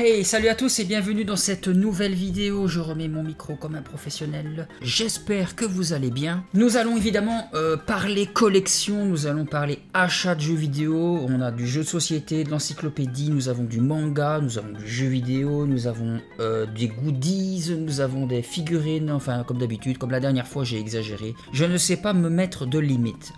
Hey, salut à tous et bienvenue dans cette nouvelle vidéo. Je remets mon micro comme un professionnel. J'espère que vous allez bien. Nous allons évidemment euh, parler collection, nous allons parler achat de jeux vidéo. On a du jeu de société, de l'encyclopédie, nous avons du manga, nous avons du jeu vidéo, nous avons euh, des goodies, nous avons des figurines. Enfin, comme d'habitude, comme la dernière fois, j'ai exagéré. Je ne sais pas me mettre de limite.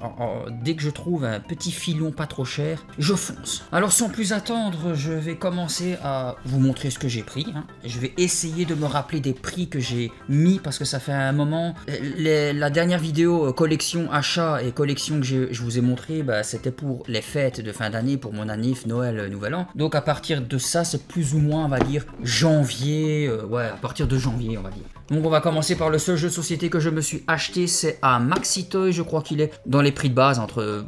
dès que je trouve un petit filon pas trop cher, je fonce. Alors, sans plus attendre, je vais commencer à vous montrer ce que j'ai pris. Hein. Je vais essayer de me rappeler des prix que j'ai mis parce que ça fait un moment. la dernière vidéo euh, collection achat et collection que je vous ai montré, bah, c'était pour les fêtes de fin d'année, pour mon annif, Noël, euh, Nouvel An. Donc à partir de ça, c'est plus ou moins, on va dire, janvier. Euh, ouais, à partir de janvier, on va dire. Donc on va commencer par le seul jeu de société que je me suis acheté, c'est à Maxitoy, je crois qu'il est dans les prix de base entre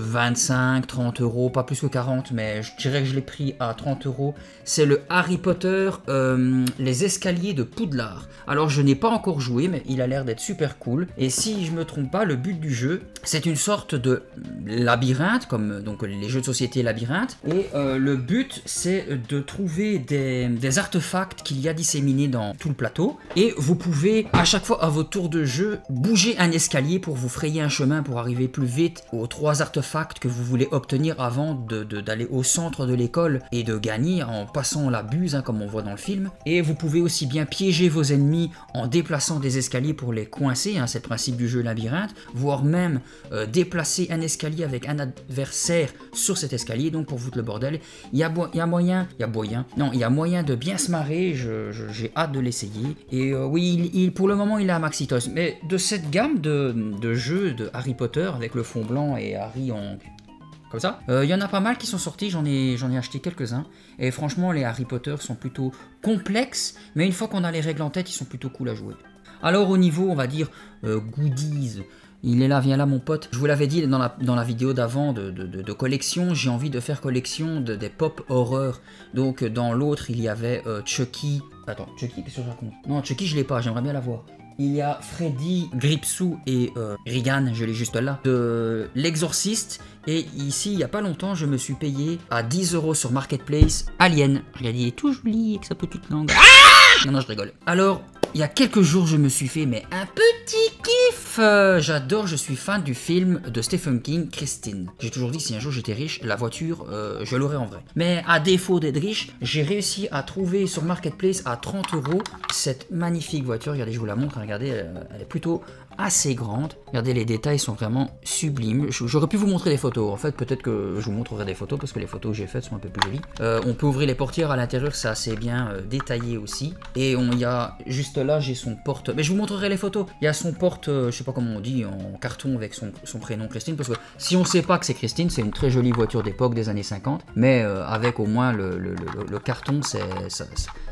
25, 30 euros, pas plus que 40, mais je dirais que je l'ai pris à 30 euros. C'est le Harry Potter, euh, les escaliers de Poudlard. Alors je n'ai pas encore joué, mais il a l'air d'être super cool. Et si je me trompe pas, le but du jeu, c'est une sorte de labyrinthe, comme donc les jeux de société labyrinthe. Et euh, le but, c'est de trouver des, artefacts qu'il y a disséminés dans tout le plateau. Et vous pouvez, à chaque fois à votre tour de jeu, bouger un escalier pour vous frayer un chemin pour arriver plus vite aux trois artefacts que vous voulez obtenir avant d'aller au centre de l'école et de gagner en passant la buse, hein, comme on voit dans le film. Et vous pouvez aussi bien piéger vos ennemis en déplaçant des escaliers pour les coincer, hein, c'est le principe du jeu labyrinthe, voire même euh, déplacer un escalier avec un adversaire sur cet escalier, donc pour foutre le bordel. Il y a, y a moyen, il y a moyen, non, il y a moyen de bien se marrer, j'ai hâte de l'essayer. Et euh, oui, pour le moment, il est à Maxitos, mais de cette gamme de, de jeux de Harry Potter avec le fond blanc et Harry comme ça. Il euh, y en a pas mal qui sont sortis, j'en ai, ai acheté quelques-uns. Et franchement, les Harry Potter sont plutôt complexes, mais une fois qu'on a les règles en tête, ils sont plutôt cool à jouer. Alors au niveau, on va dire, euh, goodies, il est là, viens là mon pote. Je vous l'avais dit dans la, vidéo d'avant de, collection, j'ai envie de faire collection de, des pop horreur. Donc dans l'autre, il y avait euh, Chucky. Attends, Chucky, qu'est-ce que je raconte? Non, Chucky, je l'ai pas, j'aimerais bien la voir. Il y a Freddy, Gripsou et euh, Regan, je l'ai juste là, de L'Exorciste. Et ici, il n'y a pas longtemps, je me suis payé à 10 euros sur Marketplace Alien. Regardez, il est tout joli avec sa petite langue. Ah non, non, je rigole. Alors, il y a quelques jours, je me suis fait mais un petit kiff. Euh, j'adore, je suis fan du film de Stephen King, Christine. J'ai toujours dit si un jour j'étais riche, la voiture, euh, je l'aurais en vrai. Mais à défaut d'être riche, j'ai réussi à trouver sur Marketplace à 30 euros cette magnifique voiture. Regardez, je vous la montre. Regardez, elle est plutôt assez grande. Regardez, les détails sont vraiment sublimes. J'aurais pu vous montrer des photos. En fait, peut-être que je vous montrerai des photos parce que les photos que j'ai faites sont un peu plus jolies. Euh, on peut ouvrir les portières à l'intérieur, c'est assez bien euh, détaillé aussi. Et on y a juste là, j'ai son porte. Mais je vous montrerai les photos. Il y a son porte, euh, je sais pas comment on dit, en carton avec son, prénom Christine. Parce que si on sait pas que c'est Christine, c'est une très jolie voiture d'époque des années 50. Mais avec au moins le, le carton, c'est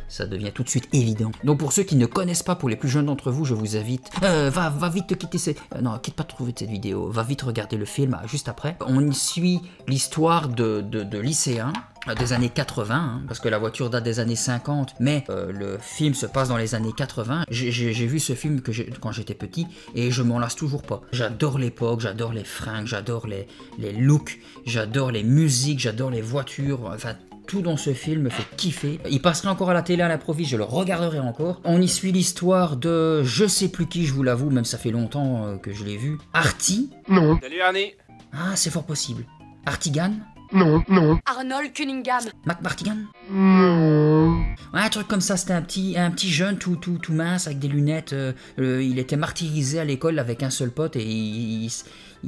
ça, devient tout de suite évident. Donc pour ceux qui ne connaissent pas, pour les plus jeunes d'entre vous, je vous invite, euh, va, va vite te quitter cette... Euh, non, quitte pas de trouver cette vidéo, va vite regarder le film ah, juste après. On y suit l'histoire de, de, lycéens euh, des années 80, hein, parce que la voiture date des années 50, mais le film se passe dans les années 80. J'ai vu ce film quand j'étais petit et je m'en lasse toujours pas. J'adore l'époque, j'adore les fringues, j'adore les, les looks, j'adore les musiques, j'adore les voitures, enfin tout dans ce film me fait kiffer. Il passerait encore à la télé à l'improviste, je le regarderai encore. On y suit l'histoire de je sais plus qui, je vous l'avoue, même ça fait longtemps euh, que je l'ai vu. Artie Non. Salut Arnie Ah, c'est fort possible. Artigan non, non. Arnold Cunningham. Mac Martigan Non. Ouais, un truc comme ça, c'était un petit, un petit jeune tout, tout, tout mince avec des lunettes. Euh, euh, il était martyrisé à l'école avec un seul pote et il, il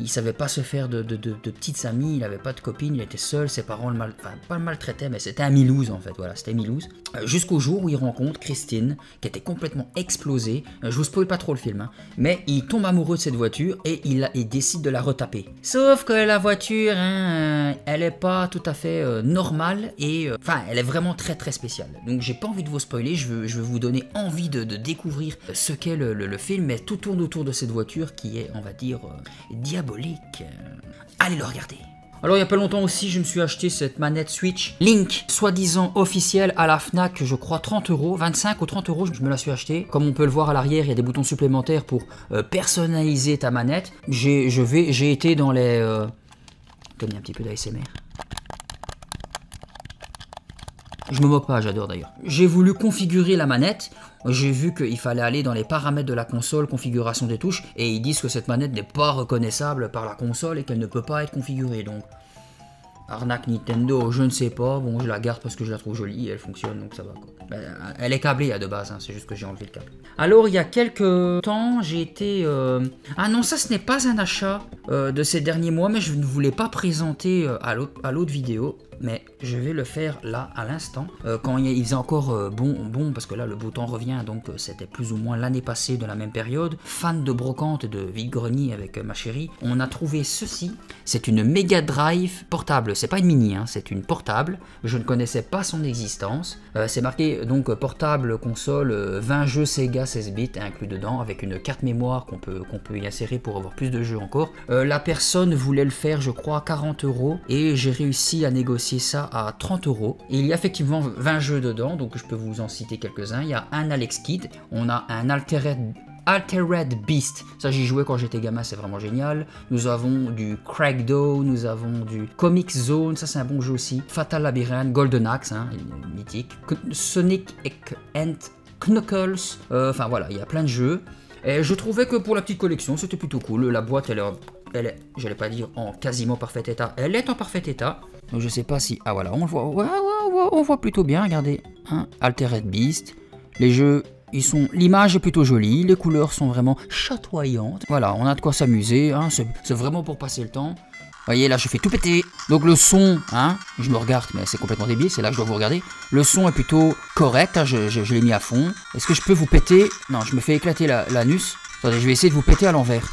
savait pas se faire de, de, petites amies, il avait pas de copine, il était seul, ses parents le mal, pas le maltraitaient, mais c'était un Milouz en fait, voilà, c'était Milouz. Euh, jusqu'au jour où il rencontre Christine, qui était complètement explosée. Euh, je vous spoil pas trop le film, hein, mais il tombe amoureux de cette voiture et il, il décide de la retaper. Sauf que la voiture, hein, euh, elle est pas tout à fait normale et, enfin, elle est vraiment très très spéciale. Donc j'ai pas envie de vous spoiler, je veux, je veux vous donner envie de, découvrir ce qu'est le, le, film, mais tout tourne autour de cette voiture qui est, on va dire, diabolique diabolique. Allez le regarder. Alors il y a pas longtemps aussi, je me suis acheté cette manette Switch Link, soi-disant officielle à la Fnac, je crois 30 euros, 25 ou 30 euros, je me la suis acheté. Comme on peut le voir à l'arrière, il y a des boutons supplémentaires pour euh, personnaliser ta manette. J'ai été dans les... Euh... un petit peu d'ASMR. Je me moque pas, j'adore d'ailleurs. J'ai voulu configurer la manette. J'ai vu qu'il fallait aller dans les paramètres de la console, configuration des touches, et ils disent que cette manette n'est pas reconnaissable par la console et qu'elle ne peut pas être configurée. Donc, arnaque Nintendo, je ne sais pas. Bon, je la garde parce que je la trouve jolie elle fonctionne, donc ça va. Ben, elle est câblée à de base, hein, c'est juste que j'ai enlevé le câble. Alors, il y a quelques temps, j'ai été. euh, Ah non, ça, ce n'est pas un achat euh, de ces derniers mois, mais je ne voulais pas présenter euh, à l'autre vidéo. Mais je vais le faire là à l'instant, euh, quand il faisait encore euh, bon, bon, parce que là le beau temps revient, donc euh, c'était plus ou moins l'année passée de la même période. Fan de brocante de vide-grenier avec ma chérie, on a trouvé ceci. C'est une Mega Drive portable. C'est pas une mini, hein, c'est une portable. Je ne connaissais pas son existence. C'est marqué donc portable console, euh, 20 jeux Sega 16 bits inclus dedans, avec une carte mémoire qu'on peut, qu'on peut y insérer pour avoir plus de jeux encore. La personne voulait le faire, je crois, à 40 euros, et j'ai réussi à négocier ça à 30 euros. Et il y a effectivement 20 jeux dedans, donc je peux vous en citer quelques-uns. Il y a un Alex Kidd, on a un Altered Altered Beast, ça j'y jouais quand j'étais gamin, c'est vraiment génial. Nous avons du Crackdown, nous avons du Comic Zone, ça c'est un bon jeu aussi. Fatal Labyrinth, Golden Axe, hein, mythique. Sonic and Knuckles, euh, enfin voilà, il y a plein de jeux. Et je trouvais que pour la petite collection, c'était plutôt cool. La boîte, elle est, elle est, j'allais pas dire en quasiment parfait état, elle est en parfait état. Donc je sais pas si, ah voilà, on le voit, ouais, ouais, on voit, plutôt bien. Regardez, hein, Altered Beast, les jeux. Ils sont, l'image est plutôt jolie, les couleurs sont vraiment chatoyantes. Voilà, on a de quoi s'amuser, hein, c'est vraiment pour passer le temps. voyez, là, je fais tout péter. Donc le son, hein, je me regarde, mais c'est complètement débile, c'est là que je dois vous regarder. Le son est plutôt correct, hein, je, je- l'ai mis à fond. Est-ce que je peux vous péter? Non, je me fais éclater la- l'anus. Attendez, je vais essayer de vous péter à l'envers.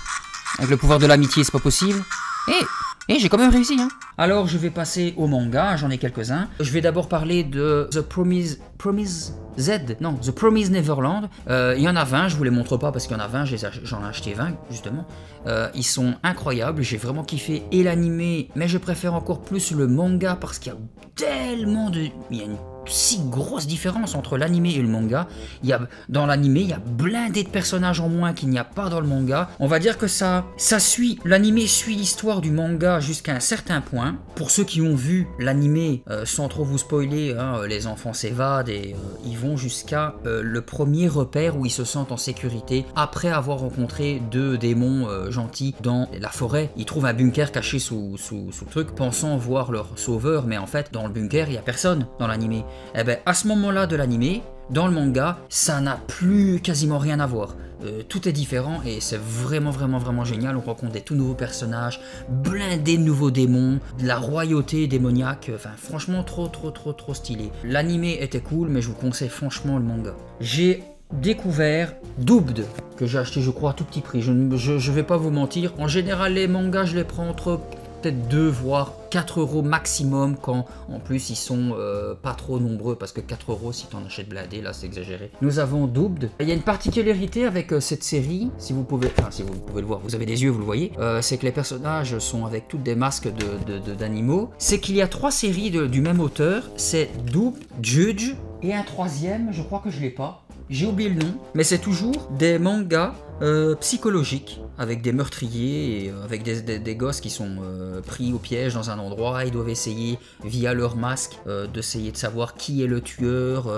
Avec le pouvoir de l'amitié, c'est pas possible. Eh eh, j'ai quand même réussi, hein Alors, je vais passer au manga, j'en ai quelques-uns. Je vais d'abord parler de The Promise... Promise Z Non, The Promise Neverland. Euh, Il y en a 20, je vous les montre pas parce qu'il y en a 20, je les ach- j'en ai acheté 20, justement. Euh, ils sont incroyables, j'ai vraiment kiffé et l'animé, mais je préfère encore plus le manga parce qu'il y a tellement de... Il y a une si grosse différence entre l'animé et le manga. Il y a, dans l'animé, il y a blindé de personnages en moins qu'il n'y a pas dans le manga. On va dire que ça, ça suit, l'animé suit l'histoire du manga jusqu'à un certain point. Pour ceux qui ont vu l'animé, euh, sans trop vous spoiler, hein, les enfants s'évadent et euh, ils vont jusqu'à euh, le premier repère où ils se sentent en sécurité après avoir rencontré deux démons euh, gentils dans la forêt. Ils trouvent un bunker caché sous, sous, le truc, pensant voir leur sauveur, mais en fait, dans le bunker, il n'y a personne dans l'animé. Et ben, à ce moment-là de l'animé, dans le manga, ça n'a plus quasiment rien à voir. Euh, tout est différent et c'est vraiment vraiment vraiment génial. On rencontre des tout nouveaux personnages, blindés de nouveaux démons, de la royauté démoniaque. Enfin franchement trop trop trop trop stylé. L'animé était cool mais je vous conseille franchement le manga. J'ai découvert Doubed que j'ai acheté je crois à tout petit prix. Je ne vais pas vous mentir. En général les mangas je les prends entre peut-être 2 voire 4 euros maximum quand en plus ils sont euh, pas trop nombreux parce que 4 euros si t'en achètes blindé là c'est exagéré. Nous avons Doubed. Il y a une particularité avec euh, cette série, si vous pouvez, enfin si vous pouvez le voir, vous avez des yeux, vous le voyez, euh, c'est que les personnages sont avec toutes des masques de- de- d'animaux. c'est qu'il y a trois séries du même auteur, c'est Doubed, Judge et un troisième, je crois que je l'ai pas. J'ai oublié le nom, mais c'est toujours des mangas euh, psychologiques avec des meurtriers et euh, avec des, gosses qui sont euh, pris au piège dans un endroit. Ils doivent essayer, via leur masque, d'essayer de savoir qui est le tueur,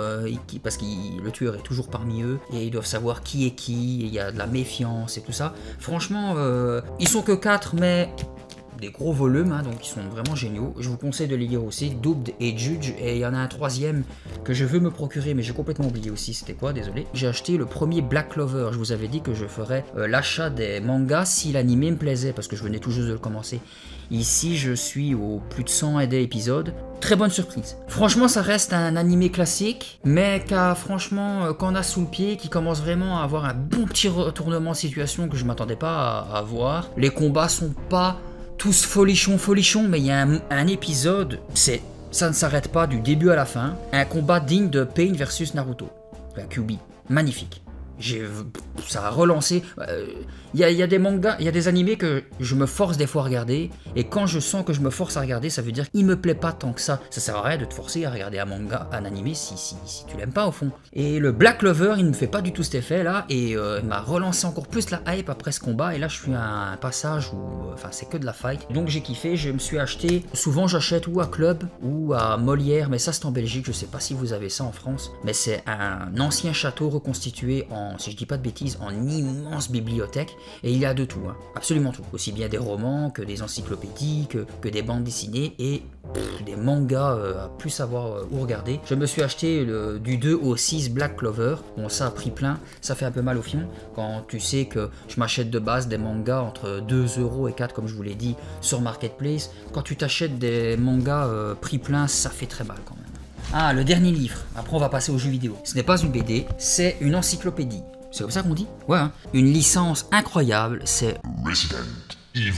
qui- parce que le tueur est toujours parmi eux, et ils doivent savoir qui est qui. Il y a de la méfiance et tout ça. Franchement, ils sont que 4, mais des gros volumes, hein, donc ils sont vraiment géniaux. Je vous conseille de les lire aussi, Doubed et Judge, et il y en a un troisième que je veux me procurer, mais j'ai complètement oublié aussi, c'était quoi, désolé. J'ai acheté le premier Black Clover, je vous avais dit que je ferais euh, l'achat des mangas si l'animé me plaisait, parce que je venais tout juste de le commencer. Ici, je suis au plus de 100 et des épisodes. Très bonne surprise. Franchement, ça reste un animé classique, mais qu'a franchement, euh, qu'on a sous le pied, qui commence vraiment à avoir un bon petit retournement de situation que je m'attendais pas à voir. Les combats sont pas tous folichons, folichons, mais il y a un, épisode, c'est ça ne s'arrête pas du début à la fin. Un combat digne de Pain versus Naruto. La QB. Magnifique. Ça a relancé. Il y, a, y a des mangas, il y a des animés que je me force des fois à regarder, et quand je sens que je me force à regarder, ça veut dire qu'il me plaît pas tant que ça. Ça sert à rien de te forcer à regarder un manga, un animé si, si, si tu l'aimes pas au fond. Et le Black Clover, il ne me fait pas du tout cet effet là, et euh, il m'a relancé encore plus la hype après ce combat, et là je suis à un passage où, euh, enfin c'est que de la fight. Donc j'ai kiffé, je me suis acheté, souvent j'achète ou à Club ou à Molière, mais ça c'est en Belgique, je sais pas si vous avez ça en France, mais c'est un ancien château reconstitué si je dis pas de bêtises, en immense bibliothèque, et il y a de tout, hein. absolument tout, aussi bien des romans que des encyclopédies, que, des bandes dessinées, et des mangas euh, à plus savoir euh, où regarder. Je me suis acheté du 2 au 6 Black Clover. Bon, ça a pris plein, ça fait un peu mal au fion quand tu sais que je m'achète de base des mangas entre 2 euros et 4, comme je vous l'ai dit, sur Marketplace. Quand tu t'achètes des mangas euh, prix plein, ça fait très mal quand même. Ah, le dernier livre. Après, on va passer aux jeux vidéo. Ce n'est pas une BD, c'est une encyclopédie. C'est comme ça qu'on dit Ouais, hein. Une licence incroyable, c'est Resident Evil.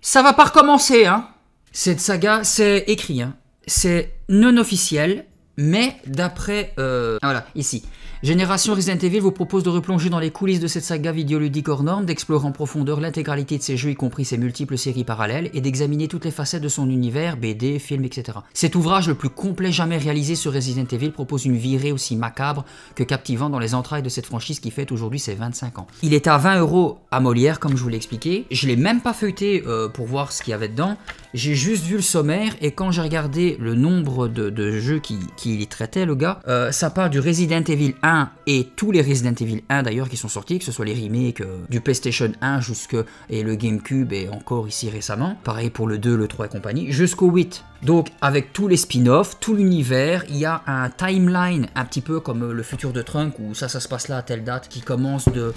ça va pas recommencer, hein Cette saga, c'est écrit, hein. C'est non officiel, mais d'après... euh, ah, voilà, ici. Génération Resident Evil vous propose de replonger dans les coulisses de cette saga vidéoludique hors norme, d'explorer en profondeur l'intégralité de ses jeux, y compris ses multiples séries parallèles, et d'examiner toutes les facettes de son univers, BD, films, etc. Cet ouvrage le plus complet jamais réalisé sur Resident Evil propose une virée aussi macabre que captivante dans les entrailles de cette franchise qui fête aujourd'hui ses 25 ans. Il est à 20 euros à Molière, comme je vous l'ai expliqué. Je l'ai même pas feuilleté euh, pour voir ce qu'il y avait dedans. J'ai juste vu le sommaire et quand j'ai regardé le nombre de, jeux qui, qui y traitait, le gars, euh, ça part du Resident Evil 1 et tous les Resident Evil 1 d'ailleurs qui sont sortis, que ce soit les remakes euh, du PlayStation 1 jusque et le GameCube et encore ici récemment. Pareil pour le 2, le 3 et compagnie, jusqu'au 8. Donc avec tous les spin-offs, tout l'univers, il y a un timeline un petit peu comme euh, le futur de Trunk où ça, ça se passe là à telle date qui commence de...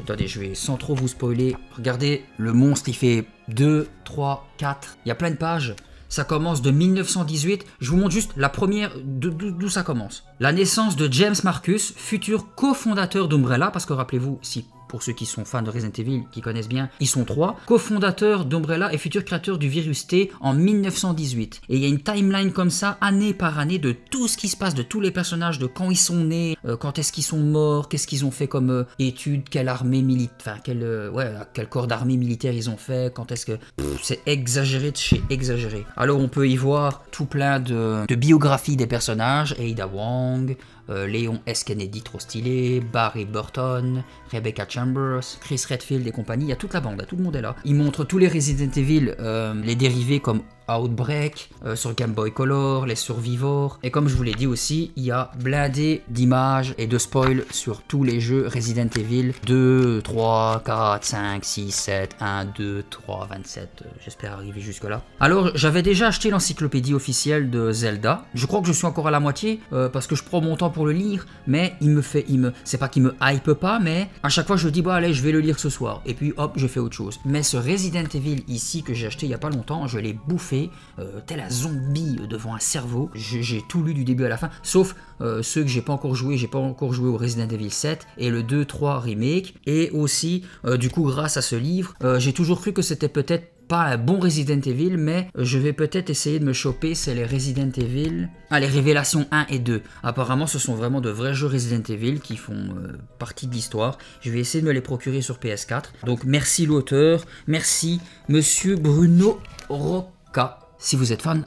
Attendez, je vais sans trop vous spoiler. Regardez, le monstre il fait 2, 3, 4. Il y a plein de pages. Ça commence de 1918. Je vous montre juste la première, d'où ça commence. La naissance de James Marcus, futur cofondateur d'Umbrella, parce que rappelez-vous, si pour ceux qui sont fans de Resident Evil, qui connaissent bien, ils sont trois, cofondateurs d'Umbrella et futur créateur du virus T en 1918. Et il y a une timeline comme ça, année par année, de tout ce qui se passe, de tous les personnages, de quand ils sont nés, euh, quand est-ce qu'ils sont morts, qu'est-ce qu'ils ont fait comme euh, études, quelle armée militaire, enfin quel, euh, ouais, quel corps d'armée militaire ils ont fait, quand est-ce que... C'est exagéré de chez exagéré. Alors on peut y voir tout plein de, de biographies des personnages, Ada Wong, euh, Léon S. Kennedy trop stylé, Barry Burton, Rebecca Chambers, Chris Redfield et compagnie, il y a toute la bande, tout le monde est là. Ils montrent tous les Resident Evil, euh, les dérivés comme Outbreak, euh, sur Game Boy Color, les Survivors, et comme je vous l'ai dit aussi, il y a blindé d'images et de spoils sur tous les jeux Resident Evil 2, 3, 4, 5, 6, 7, 1, 2, 3, 27, euh, j'espère arriver jusque là. Alors j'avais déjà acheté l'encyclopédie officielle de Zelda, je crois que je suis encore à la moitié, euh, parce que je prends mon temps le lire, mais il me fait, il me, c'est pas qu'il me hype pas, mais à chaque fois je dis, bon allez, je vais le lire ce soir, et puis hop, je fais autre chose. Mais ce Resident Evil ici que j'ai acheté il y a pas longtemps, je l'ai bouffé, euh, tel un zombie euh, devant un cerveau. J'ai tout lu du début à la fin, sauf euh, ceux que j'ai pas encore joué. J'ai pas encore joué au Resident Evil 7 et le 2, 3 remake. Et aussi, du coup, grâce à ce livre, j'ai toujours cru que c'était peut-être pas un bon Resident Evil, mais je vais peut-être essayer de me choper, c'est les Resident Evil. Ah, les Révélations 1 et 2. Apparemment, ce sont vraiment de vrais jeux Resident Evil qui font euh, partie de l'histoire. Je vais essayer de me les procurer sur PS4. Donc, merci l'auteur, merci monsieur Bruno Rocca. Si vous êtes fan,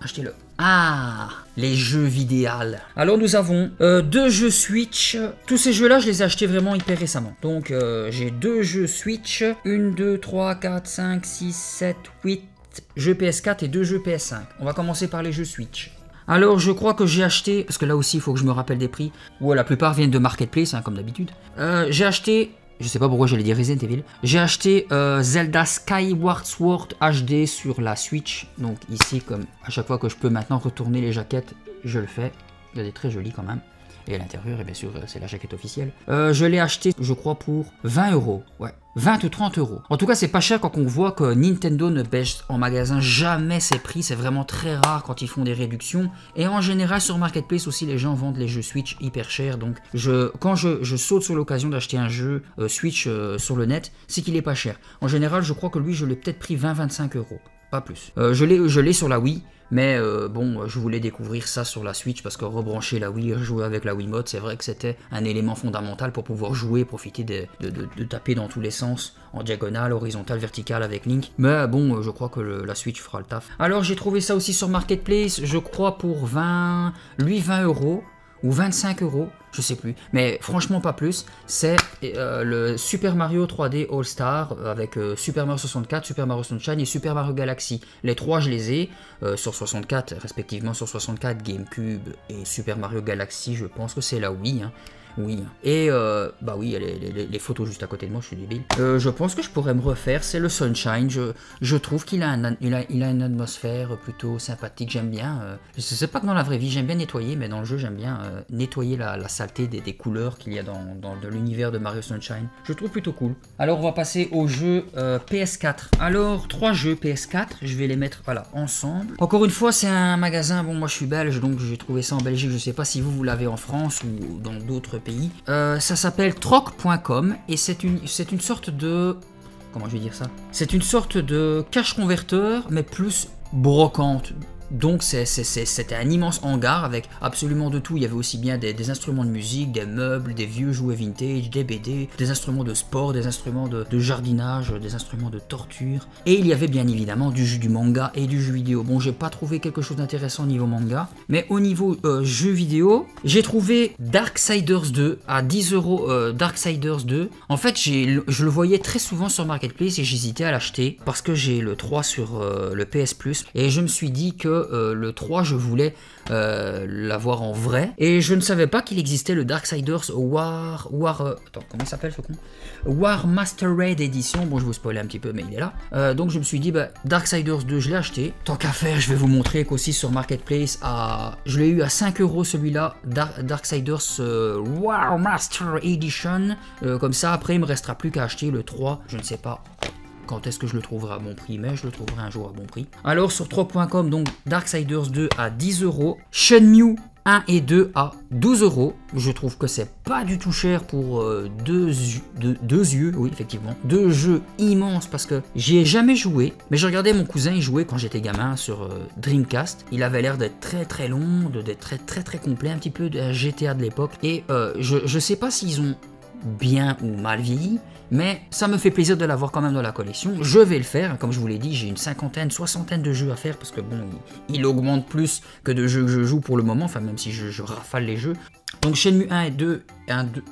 achetez-le. Ah, les jeux vidéo. Alors nous avons euh, deux jeux Switch. Tous ces jeux-là, je les ai achetés vraiment hyper récemment. Donc euh, j'ai deux jeux Switch. 1, 2, 3, 4, 5, 6, 7, 8 jeux PS4 et deux jeux PS5. On va commencer par les jeux Switch. Alors je crois que j'ai acheté, parce que là aussi il faut que je me rappelle des prix, ouais la plupart viennent de Marketplace hein, comme d'habitude. Euh, j'ai acheté, je sais pas pourquoi j'allais dire Resident Evil, j'ai acheté euh, Zelda Skyward Sword HD sur la Switch. Donc ici comme à chaque fois que je peux maintenant retourner les jaquettes, je le fais. Il y a des très jolis quand même. Et à l'intérieur, et bien sûr, euh, c'est la jaquette officielle. Euh, je l'ai acheté, je crois, pour 20 euros. Ouais. 20 ou 30 euros. En tout cas, c'est pas cher quand on voit que Nintendo ne baisse en magasin jamais ses prix. C'est vraiment très rare quand ils font des réductions. Et en général, sur Marketplace aussi, les gens vendent les jeux Switch hyper chers. Donc, je, quand je, saute sur l'occasion d'acheter un jeu euh, Switch sur le net, c'est qu'il est pas cher. En général, je crois que lui, je l'ai peut-être pris 20-25 euros. Plus. Euh, je l'ai sur la Wii, mais euh, bon, je voulais découvrir ça sur la Switch parce que rebrancher la Wii, jouer avec la Wiimote, c'est vrai que c'était un élément fondamental pour pouvoir jouer, profiter de, taper dans tous les sens, en diagonale, horizontale, verticale avec Link. Mais bon, euh, je crois que la Switch fera le taf. Alors j'ai trouvé ça aussi sur Marketplace, je crois pour 20, lui 20 euros ou 25 euros, je sais plus, mais franchement pas plus. C'est euh, le Super Mario 3D All Star euh, avec euh, Super Mario 64, Super Mario Sunshine et Super Mario Galaxy. Les trois, je les ai sur 64, respectivement sur 64, GameCube et Super Mario Galaxy. Je pense que c'est la Wii. Oui. Et euh, bah oui, les, photos juste à côté de moi, je suis débile. Euh, je pense que je pourrais me refaire, c'est le Sunshine. Je, trouve qu'il a, une atmosphère plutôt sympathique, j'aime bien. euh, je sais pas que dans la vraie vie, j'aime bien nettoyer, mais dans le jeu, j'aime bien euh, nettoyer la, saleté des, couleurs qu'il y a dans, l'univers de Mario Sunshine. Je trouve plutôt cool. Alors, on va passer au jeu euh, PS4. Alors, trois jeux PS4, je vais les mettre voilà, ensemble. Encore une fois, c'est un magasin, bon, moi je suis belge, donc j'ai trouvé ça en Belgique. Je sais pas si vous, vous l'avez en France ou dans d'autres pays. Euh, ça s'appelle troc.com et c'est une, une sorte de comment je vais dire ça? C'est une sorte de cache converteur, mais plus brocante. Donc c'était un immense hangar avec absolument de tout. Il y avait aussi bien des, instruments de musique, des meubles, des vieux jouets vintage, des BD, des instruments de sport, des instruments de, jardinage, des instruments de torture. Et il y avait bien évidemment du jeu du manga et du jeu vidéo. Bon, j'ai pas trouvé quelque chose d'intéressant au niveau manga, mais au niveau euh, jeu vidéo, j'ai trouvé Darksiders 2 à 10 euros. euh, Darksiders 2. En fait, je le voyais très souvent sur Marketplace et j'hésitais à l'acheter parce que j'ai le 3 sur euh, le PS Plus et je me suis dit que euh, le 3, je voulais euh, l'avoir en vrai et je ne savais pas qu'il existait le Darksiders War. War euh, attends, comment il s'appelle ce con? War Master Raid Edition. Bon, je vous spoiler un petit peu, mais il est là. Euh, donc, je me suis dit, bah, Darksiders 2, je l'ai acheté. Tant qu'à faire, je vais vous montrer qu'aussi sur Marketplace, à... je l'ai eu à 5 euros celui-là, Dark- Darksiders War Master Edition. Comme ça, après, il me restera plus qu'à acheter le 3. Je ne sais pas quand est-ce que je le trouverai à bon prix, mais je le trouverai un jour à bon prix. Alors sur 3.com, donc Darksiders 2 à 10 euros, Shenmue 1 et 2 à 12 euros. Je trouve que c'est pas du tout cher pour euh, deux, yeux- oui effectivement, deux jeux immenses parce que j'y ai jamais joué, mais j'ai regardé mon cousin y jouer quand j'étais gamin sur euh, Dreamcast. Il avait l'air d'être très très long, d'être très très très complet, un petit peu de GTA de l'époque. Et euh, je, je sais pas s'ils ont bien ou mal vieilli, mais ça me fait plaisir de l'avoir quand même dans la collection. Je vais le faire, comme je vous l'ai dit, j'ai une cinquantaine, soixantaine de jeux à faire parce que bon, il, augmente plus que de jeux que je joue pour le moment, enfin même si je, je rafale les jeux. Donc Shenmue 1 et 2, 1, 2,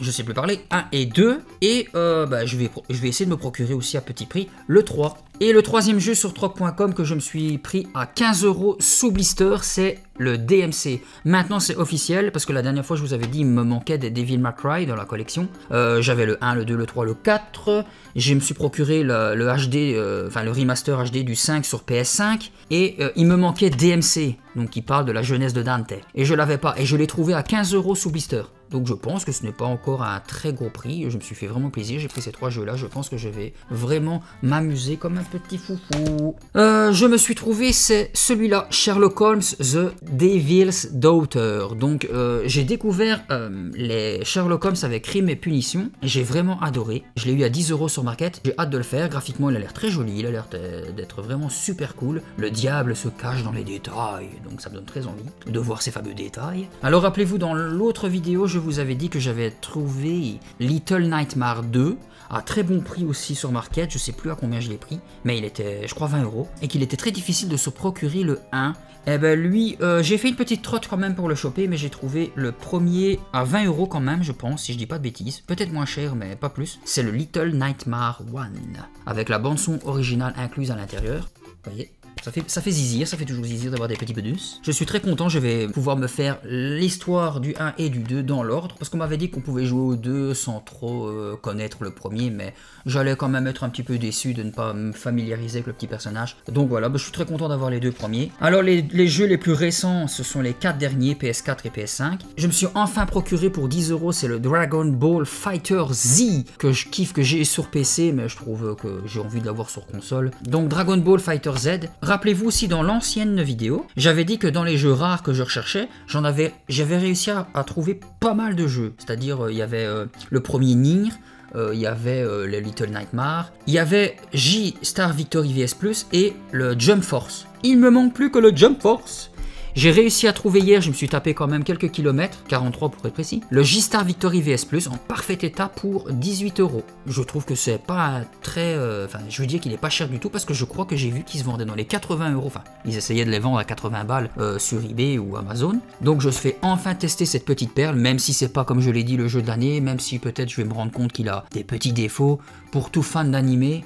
je sais plus parler, 1 et 2, et euh, bah, je, vais, essayer de me procurer aussi à petit prix le 3. Et le troisième jeu sur troc.com que je me suis pris à 15 euros sous blister, c'est le DMC. Maintenant c'est officiel, parce que la dernière fois je vous avais dit il me manquait des Devil May Cry dans la collection. Euh, J'avais le 1, le 2, le 3, le 4. Je me suis procuré le, HD, euh, enfin le remaster HD du 5 sur PS5, et il me manquait DMC, donc qui parle de la jeunesse de Dante. Et je l'avais pas, et je l'ai trouvé à 15 euros sous blister. Donc je pense que ce n'est pas encore à un très gros prix. Je me suis fait vraiment plaisir. J'ai pris ces trois jeux-là. Je pense que je vais vraiment m'amuser comme un petit foufou. Euh, je me suis trouvé c'est celui-là, Sherlock Holmes The Devil's Daughter. Donc euh, j'ai découvert euh, les Sherlock Holmes avec Crime et Punition. J'ai vraiment adoré. Je l'ai eu à 10 euros sur Market. J'ai hâte de le faire. Graphiquement, il a l'air très joli. Il a l'air d'être- vraiment super cool. Le diable se cache dans les détails. Donc ça me donne très envie de voir ces fameux détails. Alors rappelez-vous, dans l'autre vidéo, vous avais dit que j'avais trouvé Little Nightmare 2 à très bon prix aussi sur Market, je sais plus à combien je l'ai pris, mais il était, je crois, 20 euros, et qu'il était très difficile de se procurer le 1. Eh ben lui, euh, j'ai fait une petite trotte quand même pour le choper, mais j'ai trouvé le premier à 20 euros quand même, je pense, si je dis pas de bêtises. Peut-être moins cher, mais pas plus. C'est le Little Nightmare 1, avec la bande son originale incluse à l'intérieur. Voyez? Ça fait, ça fait zizir, ça fait toujours zizir d'avoir des petits bonus. Je suis très content, je vais pouvoir me faire l'histoire du 1 et du 2 dans l'ordre, parce qu'on m'avait dit qu'on pouvait jouer aux deux sans trop euh, connaître le premier, mais j'allais quand même être un petit peu déçu de ne pas me familiariser avec le petit personnage. Donc voilà, bah, je suis très content d'avoir les deux premiers. Alors les, jeux les plus récents, ce sont les 4 derniers, PS4 et PS5. Je me suis enfin procuré pour 10 euros, c'est le Dragon Ball Fighter Z, que je kiffe, que j'ai sur PC, mais je trouve que j'ai envie de l'avoir sur console. Donc Dragon Ball Fighter Z, Rappelez-vous aussi dans l'ancienne vidéo, j'avais dit que dans les jeux rares que je recherchais, j'avais réussi à, trouver pas mal de jeux. C'est-à-dire, euh, il y avait euh, le premier Nier, euh, il y avait le Little Nightmare, il y avait J Star Victory VS Plus et le Jump Force. Il me manque plus que le Jump Force. J'ai réussi à trouver hier, je me suis tapé quand même quelques kilomètres, 43 pour être précis, le J-Star Victory VS Plus en parfait état pour 18 euros. Je trouve que c'est pas très. euh, Enfin, je veux dire qu'il est pas cher du tout parce que je crois que j'ai vu qu'il se vendait dans les 80 euros. Enfin, ils essayaient de les vendre à 80 balles euh, sur eBay ou Amazon. Donc je fais enfin tester cette petite perle, même si c'est pas comme je l'ai dit le jeu de l'année, même si peut-être je vais me rendre compte qu'il a des petits défauts. Pour tout fan d'animé,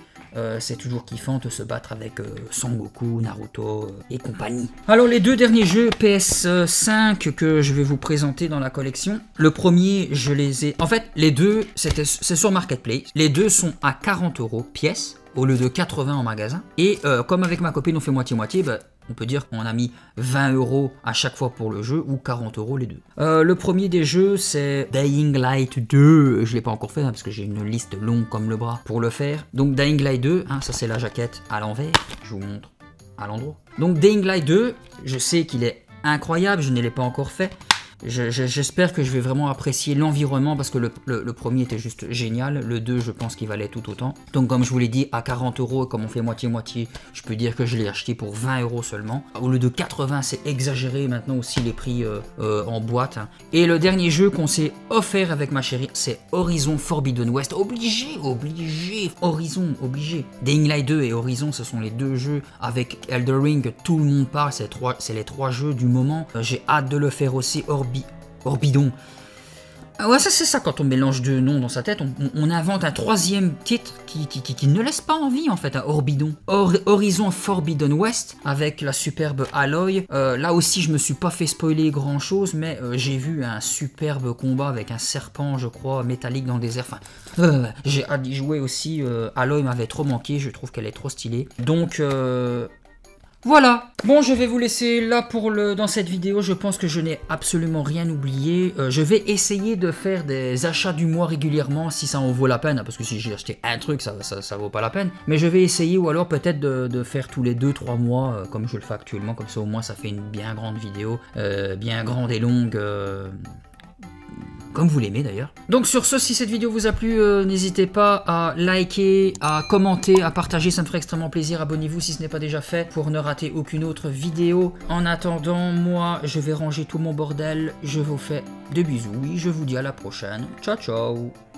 c'est toujours kiffant de se battre avec euh, Son Goku, Naruto euh, et compagnie. Alors les deux derniers jeux PS5 que je vais vous présenter dans la collection. Le premier, je les ai... En fait, les deux, c'est sur Marketplace. Les deux sont à 40 euros pièce au lieu de 80 en magasin. Et euh, comme avec ma copine on fait moitié-moitié, bah, on peut dire qu'on a mis 20 euros à chaque fois pour le jeu ou 40 euros les deux. Euh, le premier des jeux c'est Dying Light 2. Je l'ai pas encore fait hein, parce que j'ai une liste longue comme le bras pour le faire. Donc Dying Light 2, hein, ça c'est la jaquette à l'envers. Je vous montre à l'endroit. Donc Dying Light 2, je sais qu'il est incroyable, je ne l'ai pas encore fait. Je- je- J'espère que je vais vraiment apprécier l'environnement parce que le, premier était juste génial. Le 2, je pense qu'il valait tout autant. Donc, comme je vous l'ai dit, à 40 euros, comme on fait moitié-moitié, je peux dire que je l'ai acheté pour 20 euros seulement. Au lieu de 80, c'est exagéré maintenant aussi les prix euh, euh, en boîte. Et le dernier jeu qu'on s'est offert avec ma chérie, c'est Horizon Forbidden West. Obligé, obligé, Horizon, obligé. Dying Light 2 et Horizon, ce sont les deux jeux avec Elder Ring tout le monde parle. C'est les trois, c'est les trois jeux du moment. Euh, J'ai hâte de le faire aussi. Orbi, Orbidon. Ah ouais, ça c'est ça quand on mélange deux noms dans sa tête, on, invente un troisième titre qui, ne laisse pas envie en fait, un Orbidon. Hor- Horizon Forbidden West avec la superbe Aloy. Euh, là aussi je me suis pas fait spoiler grand chose, mais euh, j'ai vu un superbe combat avec un serpent, je crois, métallique dans le désert. Enfin, euh, j'ai hâte d'y jouer aussi. Aloy m'avait trop manqué, je trouve qu'elle est trop stylée. Donc voilà. Bon, je vais vous laisser là pour le dans cette vidéo. Je pense que je n'ai absolument rien oublié. Euh, je vais essayer de faire des achats du mois régulièrement si ça en vaut la peine, hein, parce que si j'ai acheté un truc, ça, ça, ça vaut pas la peine. Mais je vais essayer ou alors peut-être de, faire tous les 2-3 mois, euh, comme je le fais actuellement. Comme ça, au moins, ça fait une bien grande vidéo, euh, bien grande et longue. Comme vous l'aimez d'ailleurs. Donc sur ce, si cette vidéo vous a plu, euh, n'hésitez pas à liker, à commenter, à partager, ça me ferait extrêmement plaisir. Abonnez-vous si ce n'est pas déjà fait pour ne rater aucune autre vidéo. En attendant, moi, je vais ranger tout mon bordel. Je vous fais de bisous. Oui, je vous dis à la prochaine. Ciao, ciao